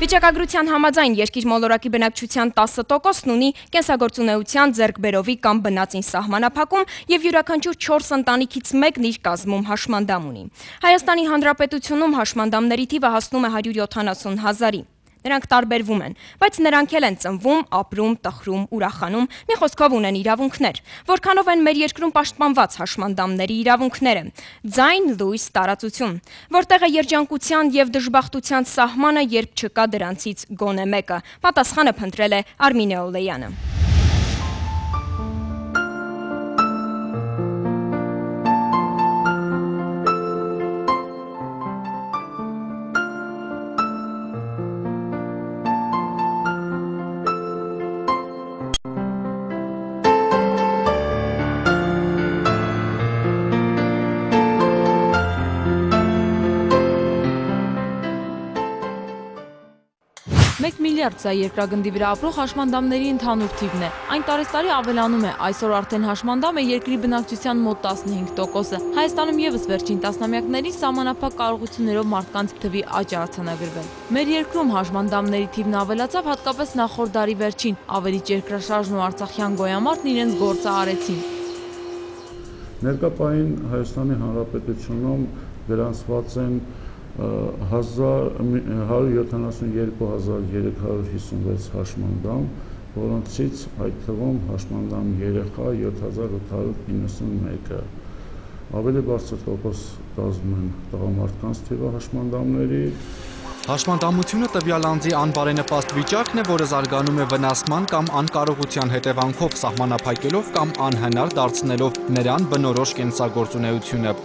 Վիճակագրության համաձայն երկիր մոլորակի բնակչության 10%-ն ունի կենսագործունեության ձեռքբերովի կամ բնածին սահմանափակում եւ յուրաքանչյուր 4 ընտանիքից մեկն իր կազմում հաշմանդամ ունի։ Հայաստանի Հանրապետությունում հաշմանդամների թիվը հասնում է 170 հազարի։ Նրանք տարբերվում են, բայց նրանք էլ են ծնվում, ապրում, տխրում, ուրախանում, մի խոսքով ունեն իրավունքներ։ Որքանով են մեր երկրում պաշտպանված հաշմանդամների իրավունքները։ Ձայն, լույս, տարածություն, որտեղ է երջանկության եւ դժբախտության սահմանը, երբ չկա դրանցից գոնե մեկը։ Պատասխանը փնտրել է Արմինե Օլեյանը։ միլիարդ սա երկրագնդի վրա ապրող հաշմանդամների ընդհանուր թիվն է։ Այն տարեստարի ավելանում է, այսօր արդեն հաշմանդամ է երկրի բնակչության մոտ 15%-ը։ Հայաստանում եւս վերջին տասնամյակների սահմանափակ կարողություններով մարդկանց թվի աճ է արձանագրվել։ Մեր երկրում հաշմանդամների թիվն ավելացավ հատկապես նախորդ դարի վերջին, ավելի երկրաշարժն ու Արցախյան գոյամարտն իրենց գործը արեցին։ Ներկապային Հայաստանի Հանրապետությունում գրանցված են 172356 հաշմանդամ, որոնցից այդ թվում հաշմանդամ երեխա 7891-ը։ Ավելի բարձր տոկոս կազմում են տղամարդկանց թիվը հաշմանդամների, Հաշմանդամությունը տվյալ անձի անբարենպաստ վիճակն է, որը զարգանում է վնասման կամ անկարողության հետևանքով սահմանափակելով կամ անհնար դարձնելով նրան բնորոշ կենսագործունեությունը։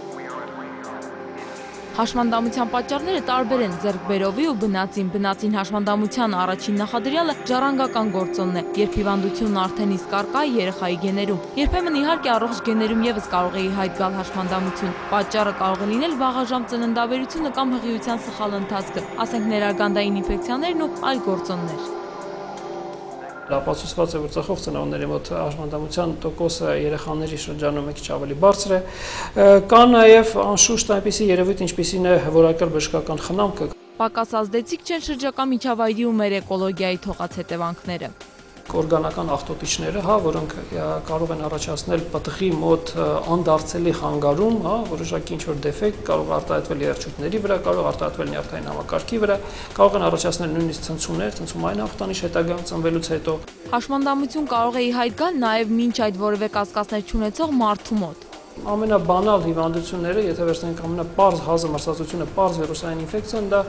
Հաշմանդամության պատճառները տարբեր են ձեռքբերովի ու բնածին։ Բնածին հաշմանդամության առաջին նախադրյալը ժառանգական գործոնն է, երբ հիվանդությունն արդեն իսկ արկա է երեխայի գեներում։ Երբեմն իհարկե առողջ գեներում եւս կարող է ի հայտ գալ հաշմանդամություն։ Պատճառը կարող է լինել վաղաժամ ծննդաբերությունը կամ հղիության սխալ ընթացքը, ասենք ներարգանդային ինֆեկցիաներն ու այլ գործոններ ապացուցված է, որ ծխող ծնողների մոտ հաշմանդամության տոկոսը երեխաների շրջանում է քիչ ավելի բարձր է։ Կա նաև անշուշտ այնպիսի երևույթ, ինչպիսին է որակյալ բժշկական խնամքը։ Պակաս ազդեցիկ չեն շրջակա միջավայրի ու մեր էկոլոգիայի թողած հետևանքները օրգանական աղտոտիչները, հա, որոնք կարող են առաջացնել պտղի մոտ անդարձելի խանգարում, հա, որոշակի ինչ որ դեֆեկտ կարող արտահայտվել երաշխությունների վրա, կարող արտահայտվել նյարդային համակարգի վրա, կարող են առաջացնել նույնիսկ ցնցումներ, ցնցումային ախտանիշ հետագայում ծնվելուց հետո։ Հաշմանդամություն կարող է ի հայտ գալ նաև ոչ այդ որևէ կասկածներ չունեցող մարդու մոտ ամենաբանալ հիվանդությունները, եթե վերցնենք ամենապարզ հազը մրսածությունը, պարզ վիրուսային ինֆեկցիան, դա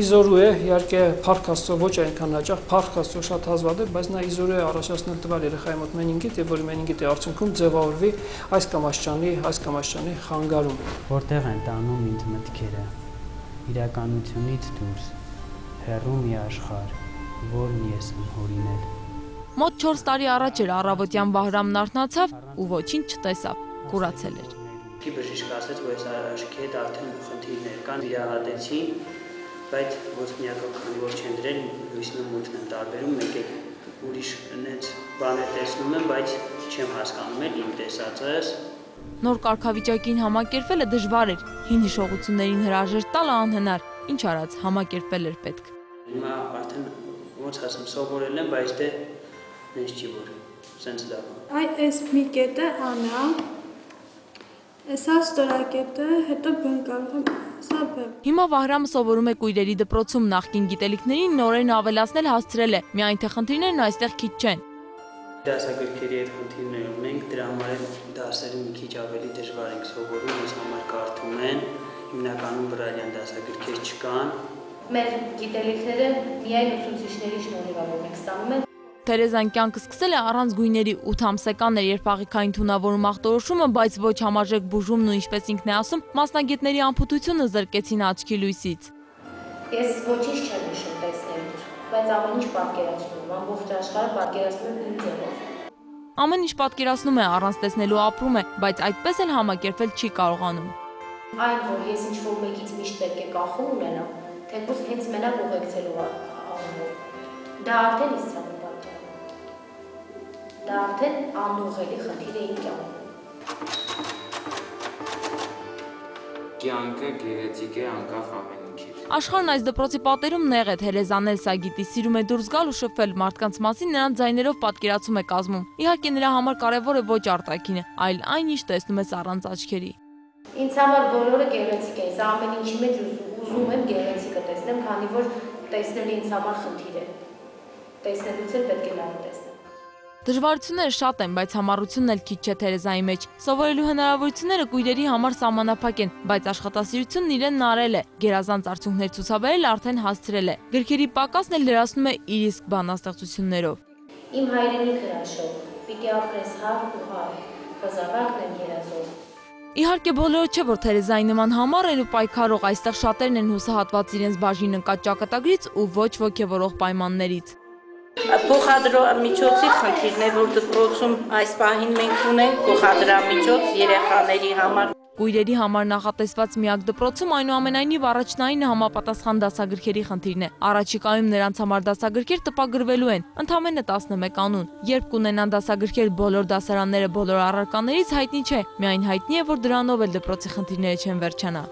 իզորու է, իհարկե փառք Աստծո ոչ այնքան հաճախ, փառք Աստծո շատ հազվադեպ, բայց նա իզորու է առաջացնել տվյալ երեխայի մոտ մենինգիտ, եւ որի մենինգիտի արդյունքում ձևավորվի այս կամ աշճանի, այս կամ աշճանի խանգարում։ Որտեղ են տանում ինձ մտքերը իրականությունից դուրս, հեռու մի աշխարհ, որն ես եմ հորինել։ Մոտ 4 տարի առաջ էր առավոտյան Վահրամն արթնացավ ու ոչինչ չտեսավ կուրացել էր։ Ի բժիշկը ասաց, որ այս աշկի հետ արդեն խնդիրներ կան, վիրահատեցի, բայց ոսպնյակը քանի որ չեն դրել, լույսն ու մութն են տարբերում, մեկ է ուրիշ նենց բան է տեսնում եմ, բայց չեմ հասկանում էլ իմ տեսածս։ Նոր կարգավիճակին համակերպելը դժվար էր, հին հիշողություններին հրաժեշտ տալը անհնար։ Ինչ արած, համակերպել էր պետք։ Հիմա արդեն ոնց ասեմ, սովորել եմ, բայց դե նենց չի որ սենց դա։ Այ այս մի կետը անա, Սա ստորակետը, հետո բն կարող եմ սա բեմ։ Հիմա Վահրամը սովորում է կույրերի դպրոցում նախկին գիտելիքներին նորեն ավելացնել հասցրել է, միայն թե խնդիրներն այստեղ քիչ չեն։ Դասագրքերի հետ խնդիրներ ունենք, դրա համար էլ դասերը մի քիչ ավելի դժվար ենք սովորում, ես համար կարդում են, հիմնականում բրալյան դասագրքեր չկան։ Մեր գիտելիքները միայն ուսուցիչների շնորհիվ ամեն մենք ստանում ենք Թերեզան կյանքը սկսել է առանց գույների 8 ամսական էր, երբ աղիքային թունավորում ախտորոշումը, բայց ոչ համաժեք բուժումն ու ինչպես ինքն է ասում, մասնագետների ամփոփությունը զրկեցին աչքի լույսից։ Ես ոչինչ չեմ հիշում տեսնելուց, բայց ամեն ինչ պատկերացնում, ամբողջ աշխարհը պատկերացնում եմ իմ ձևով։ Ամեն ինչ պատկերացնում է, առանց տեսնելու ապրում է, բայց այդպես էլ համակերպել չի կարողանում։ Այն, որ ես ինչ-որ մեկից միշտ պետք է կախում ունենամ, թեկուզ հենց մենակ ուղեկցելու առումով, դա արդեն ինձ ցավում Դա արդեն անուղելի խնդիր է կյանքում։ Կյանքը գեղեցիկ է անկախ ամեն ինչից։ Աշխարհն այս դպրոցի պատերում նեղ է, Թերեզան էլ սա գիտի, սիրում է դուրս գալ ու շփվել մարդկանց մասին, նրանց ձայներով պատկերացում է կազմում։ Իհարկե նրա համար կարևոր է ոչ արտաքինը, այլ այն, ինչ տեսնում ես առանց աչքերի։ Ինձ համար բոլորը գեղեցիկ է, սա ամեն ինչի մեջ ուզում եմ գեղեցիկը տեսնեմ, քանի որ տեսնելը ինձ համար խնդիր է։ Տեսնելուց էլ պետք է լավը տեսնեմ։ Դժվարությունները շատ են, բայց համառությունն էլ քիչ չէ Թերեզայի մեջ։ Սովորելու հնարավորությունները կույրերի համար սահմանափակ են, բայց աշխատասիրությունն իրենն արել է, գերազանց արդյունքներ ցուցաբերել արդեն հասցրել է։ Գրքերի պակասն էլ լրացնում է իր իսկ բանաստեղծություններով։ Իմ հայրենի հրաշով, պիտի ապրես հար ու հար, խզավակն եմ երազով։ Իհարկե բոլորը չէ որ Թերեզայի նման համառ են ու պայքարող, այստեղ շատերն են հուսահատված իրենց բաժին ընկած ճակատագրից ու ոչ ոգևորող պայմաններից։ Փոխադրամիջոցի խնդիրն է, որ դպրոցում այս պահին մենք ունենք փոխադրամիջոց երեխաների համար Կույրերի համար նախատեսված միակ դպրոցում այնուամենայնիվ առաջնային համապատասխան դասագրքերի խնդիրն է։ Առաջիկայում նրանց համար դասագրքեր տպագրվելու են, ընդամենը 11 անուն։ Երբ կունենան դասագրքեր բոլոր դասարանները բոլոր առարկաներից հայտնի չէ, միայն հայտնի է, որ դրանով էլ դպրոցի խնդիրները չեն վերջանա։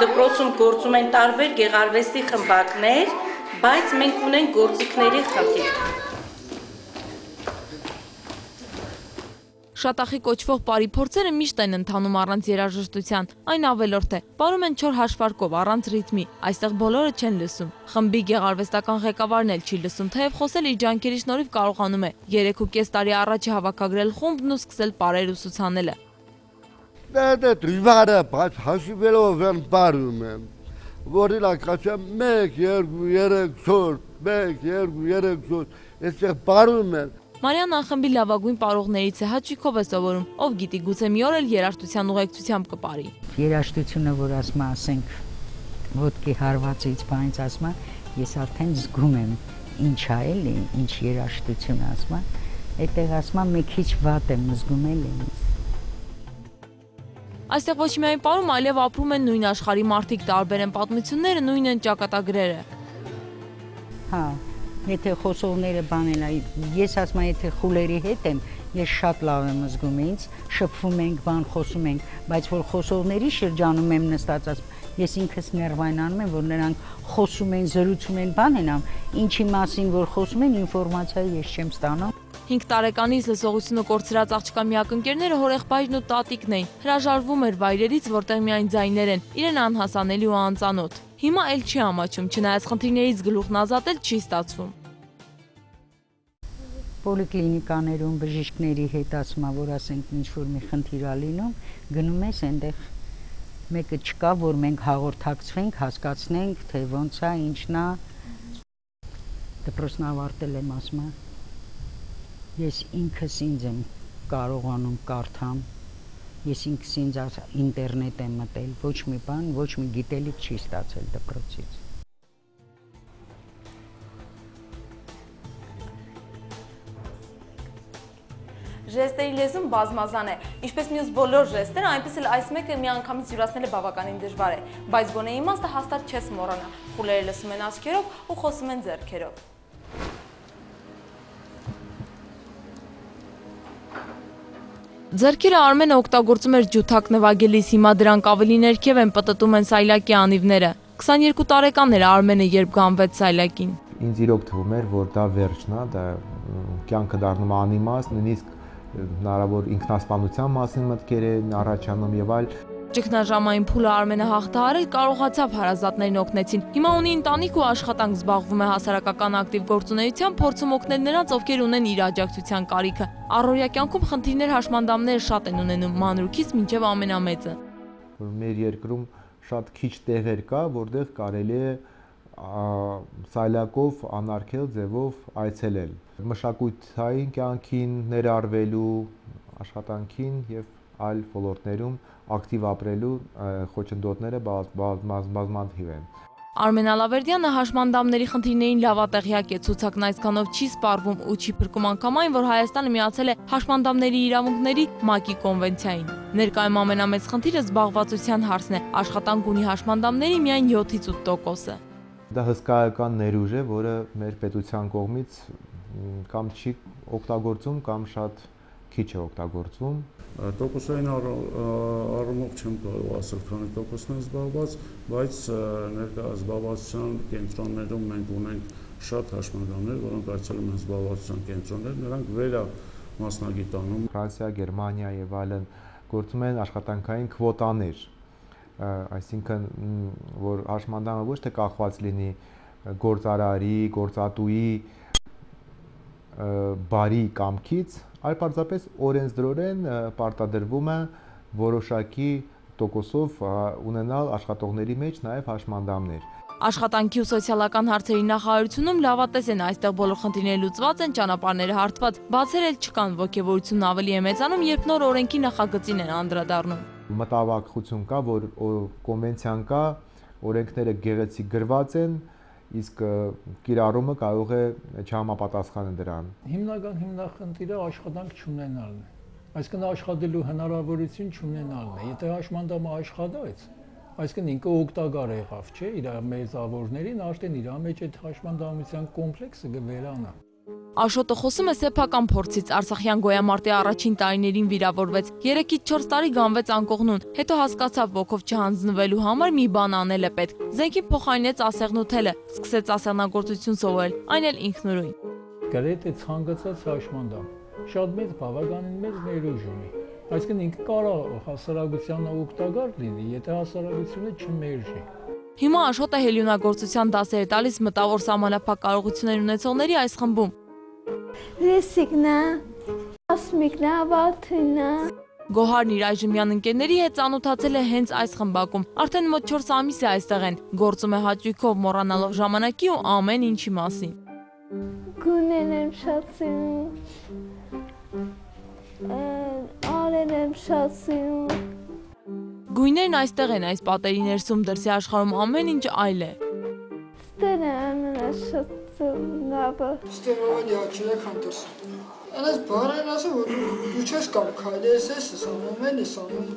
Դպրոցում գործում են տարբեր գեղարվեստի խմբակներ, բայց մենք ունենք գործիքների խնդիր։ Շատախի կոչվող բարի փորձերը միշտ են ընթանում առանց երաժշտության, այն ավելորդ է։ Պարում են 4 հաշվարկով առանց ռիթմի։ Այստեղ բոլորը չեն լսում։ Խմբի գեղարվեստական ղեկավարն էլ չի լսում, թեև խոսել իր ջանքերի շնորհիվ կարողանում է 3.5 տարի առաջ հավաքագրել խումբն ու սկսել պարեր ուսուցանելը։ դա դժվար է, բայց հաշվելով են բարում եմ որ իլակ ասա 1 2 3 4 1 2 3 4 այստեղ բարում են Մարիան անխմբի լավագույն պարողներից է, հաճույքով է սովորում, ով գիտի, գուցե մի օր էլ երաժշտության ուղեկցությամբ կպարի։ Երաժշտությունը, որ ասում ասենք ոդկի հարվածից բանից ասում ես արդեն զգում եմ ինչ է էլի, ինչ երաժշտություն ասում այդտեղ ասում մի քիչ վատ եմ զգում էլի Այստեղ ոչ միայն պարում, այլև ապրում են նույն աշխարհի մարդիկ, տարբեր են պատմությունները, նույն են ճակատագրերը։ Հա, եթե խոսողները բանել այ ես ասում եմ եթե խուլերի հետ եմ ես շատ լավ եմ զգում ինձ շփվում ենք բան խոսում ենք բայց որ խոսողների շրջանում եմ նստած ես ինքս ներվայնանում եմ որ նրանք խոսում են զրուցում են բան են ամ ինչի մասին որ խոսում են ինֆորմացիա ես չեմ ստանում 5 տարեկանից լսողությունը կորցրած աղջկա միակ ընկերները հորեղբայրն ու տատիկն էին։ Հրաժարվում էր վայրերից, որտեղ միայն ձայներ են, իրեն անհասանելի ու անծանոթ։ Հիմա էլ չի ամաչում, չնայած խնդիրներից գլուխն ազատել չի ստացվում։ Պոլիկլինիկաներում բժիշկների հետ ասում ա, որ ասենք ինչ որ մի խնդիր ա լինում, գնում ես այնտեղ մեկը չկա, որ մենք հաղորդակցվենք, հասկացնենք, թե ոնց է, ինչն է։ Դպրոցն ավարտել եմ, ասում ա։ Ես ինքս ինձ եմ կարողանում կարդամ ես ինքս ինձ ինտերնետ եմ մտել, ոչ մի բան, ոչ մի գիտելիք չի ստացել դպրոցից։ Ժեստերի լեզուն բազմազան է։ Ինչպես մյուս բոլոր ժեստերը, այնպես էլ այս մեկը միանգամից յուրացնելը բավականին դժվար է, բայց գոնե իմաստը հաստատ չես մոռանա։ Խուլերը լսում են աչքերով ու խոսում են ձեռքերով։ Ձերքերը Արմենը օգտագործում էր ջութակ նվագելիս, հիմա դրանք ավելի ներքև են պտտում են սայլակի անիվները։ 22 տարեկան էր Արմենը, երբ գանվեց սայլակին։ Ինձ իրոք թվում էր, որ դա վերջն է, դա կյանքը դառնում անիմաստ, նույնիսկ հնարավոր ինքնասպանության մասին մտքեր են առաջանում եւ այլ Ճգնաժամային փուլը Արմենը հաղթահարել կարողացավ հարազատներին օգնեցին։ Հիմա ունի ընտանիք ու աշխատանք զբաղվում է հասարակական ակտիվ գործունեությամբ, փորձում օգնել նրանց, ովքեր ունեն իր աջակցության կարիքը։ Առօրյա կյանքում խնդիրներ հաշմանդամները շատ են ունենում, մանրուքից մինչև ամենամեծը։ մեր երկրում շատ քիչ տեղեր կա, որտեղ կարելի է սայլակով անարգել ձևով այցելել։ Մշակութային կյանքին ներառվելու աշխատանքին եւ այլ ոլորտներում ակտիվ ապրելու խոչընդոտները բազմաթիվ են։ Արմեն Ալավերդյանը հաշմանդամների խնդիրներին լավատեղյակ է, ցուցակն այսքանով չի սպառվում ու չի փրկում անգամ այն, որ Հայաստանը միացել է հաշմանդամների իրավունքների ՄԱԿ-ի կոնվենցիային։ Ներկայում ամենամեծ խնդիրը զբաղվածության հարցն է։ Աշխատանք ունի հաշմանդամների միայն 7-ից 8%-ը։ Դա հսկայական ներուժ է, որը մեր պետության կողմից կամ չի օգտագործում կամ շատ քիչ է օգտագործվում։ Տոկոսային առումով չեմ կարող ասել, քանի տոկոսն են զբաղված, բայց ներկա զբաղվածության կենտրոններում մենք ունենք շատ հաշմանդամներ, որոնք այցելում են զբաղվածության կենտրոններ, նրանք վերա մասնագիտանում Ֆրանսիա, Գերմանիա եւ այլն գործում են աշխատանքային քվոտաներ, այսինքն որ հաշմանդամը ոչ թե կախված լինի գործարարի, գործատուի բարի կամքից, այլ պարզապես օրենսդրորեն պարտադրվում է որոշակի տոկոսով ունենալ աշխատողների մեջ նաև հաշմանդամներ։ Աշխատանքի ու սոցիալական հարցերի նախարարությունում լավատես են այստեղ բոլոր խնդիրները լուծված են, ճանապարհները հարթված, բացեր էլ չկան, ողջևորությունն ավելի է մեծանում, երբ նոր օրենքի նախագծին են անդրադառնում։ Մտավախություն կա, որ կոնվենցիան կա, օրենքները գեղեցիկ գրված են, իսկ կիրառումը կարող է չհամապատասխանել դրան։ Հիմնական հիմնախնդիրը աշխատանք չունենալն է։ Այսինքն աշխատելու հնարավորություն չունենալն է։ Եթե հաշմանդամը աշխատեց, այսինքն ինքը օգտակար եղավ, չէ՞, իր մեծավորներին, արդեն իր մեջ այդ հաշմանդամության կոմպլեքսը կվերանա։ Աշոտը խոսում է սեփական փորձից։ Արցախյան գոյամարտի առաջին տարիներին վիրավորվեց։ 3-ից 4 տարի գանվեց անկողնուն։ Հետո հասկացավ ոգով չհանձնվելու համար մի բան անել է պետք։ Զենքի փոխարինեց ասեղն ու թելը, սկսեց ասեղնագործություն սովորել, այն էլ ինքնուրույն։ Գրեթե ցանկացած հաշմանդամ շատ մեծ բավականին մեծ ներուժ ունի։ Այսինքն ինքը կարող հասարակությանը օգտակար լինի, եթե հասարակությունը չմերժի։ Հիմա Աշոտը հելյունագործության դասեր է տալիս մտավոր սահմանափակ կարողություններ ունեցողների այս խմբում։ Ռեսիգնա, ասմիկնա, վաթինա։ Գոհարն իր այժմյան ընկերների հետ ծանոթացել է հենց այս խմբակում։ Արդեն մոտ 4 ամիս է այստեղ են։ Գործում է հաճույքով մոռանալով ժամանակի ու ամեն ինչի մասին։ Գունել եմ շատ սիրում։ Արել եմ շատ սիրում։ Գույներն այստեղ են այս պատերի ներսում դրսի աշխարհում ամեն ինչ այլ է։ Ստերը ամենաշատ լավը։ Ստերովան յաչիրեք հանդերս։ Անես բարեն ասը, որ դու չես կամ քայլես ես, սանում են, սանում։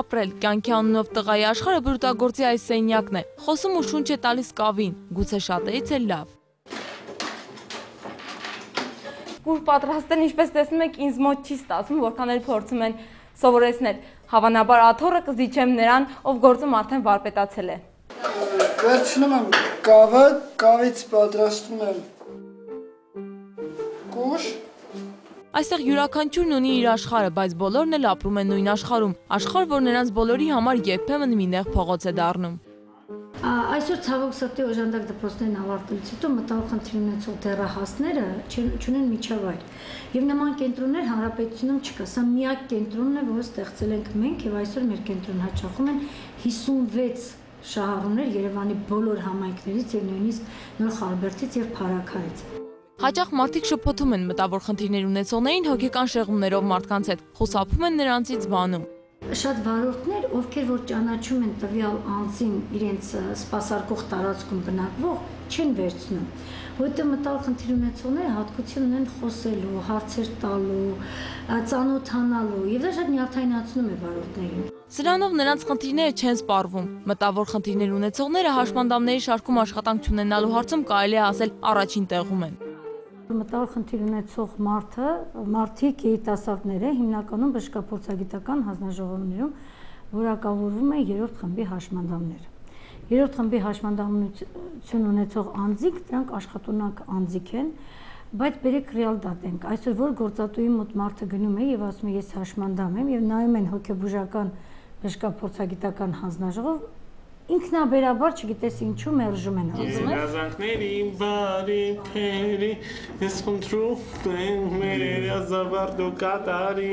Ապրել կյանքի անունով տղայի աշխարհը բրուտագործի այս սենյակն է։ Խոսում ու շունչ է տալիս կավին, գուցե շատերից էլ լավ։ Կուր պատրաստեն, ինչպես տեսնում եք, ինձ մոտ չի ստացվում, որքան էլ փորձում են սովորեցնել։ Հավանաբար աթոռը կզիջեմ նրան, ով գործում արդեն վարպետացել է։ Վերջնում եմ կավը, կավից պատրաստում եմ կուշ։ Այստեղ յուրաքանչյուրն ունի իր աշխարհը, բայց բոլորն էլ ապրում են նույն աշխարհում։ Աշխարհ, որ նրանց բոլորի համար երբեմն մի նեղ փողոց է դառնում։ Այսօր ցավոք սրտի օժանդակ դպրոցներն ավարտելուց հետո մտավոր խնդիր ունեցող դեռահասները չունեն միջավայր։ Եվ նման կենտրոններ հանրապետությունում չկա։ Սա միակ կենտրոնն է, որը ստեղծել ենք մենք եւ այսօր մեր կենտրոն հաճախում են 56 շահառուներ Երևանի բոլոր համայնքներից եւ նույնիսկ Նոր Խարբերդից եւ Փարաքարից։ Հաճախ մարդիկ շփոթում են մտավոր խնդիրներ ունեցողներին հոգեկան շեղումներով մարդկանց հետ, խուսափում են նրանցից բանում շատ վարորդներ, ովքեր որ ճանաչում են տվյալ անձին իրենց սպասարկող տարածքում բնակվող, չեն վերցնում, որովհետև մտալ խնդիր ունեցողները հատկություն ունեն խոսելու, հարցեր տալու, ծանոթանալու, եւ դա շատ նյարդայնացնում է վարորդներին։ Սրանով նրանց խնդիրները չեն սպառվում։ Մտավոր խնդիրներ ունեցողները հաշմանդամների շարքում աշխատանք չունենալու հարցում կարելի է ասել առաջին տեղում են մտավոր խնդիր ունեցող մարդը, մարդիկ երիտասարդները հիմնականում բժշկափորձագիտական հանձնաժողովներում որակավորվում են երրորդ խմբի հաշմանդամները։ Երրորդ խմբի հաշմանդամություն ունեցող անձիկ, դրանք աշխատունակ անձիկ են, բայց բերեք ռեալ դատենք։ Այսօր որ գործատուի մոտ մարդը գնում է եւ ասում է ես հաշմանդամ եմ եւ նայում են հոգեբուժական բժշկափորձագիտական հանձնաժողով, ինքնաբերաբար չգիտես ինչու մերժում են անձը։ Գազանքների բարի թերի ես խնդրում եմ մեր երազավարտո կատարի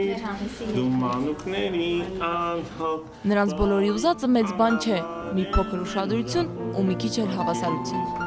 դու մանուկների անհապ Նրանց բոլորի ուզածը մեծ բան չէ, մի փոքր ուշադրություն ու մի քիչ էլ հավասարություն։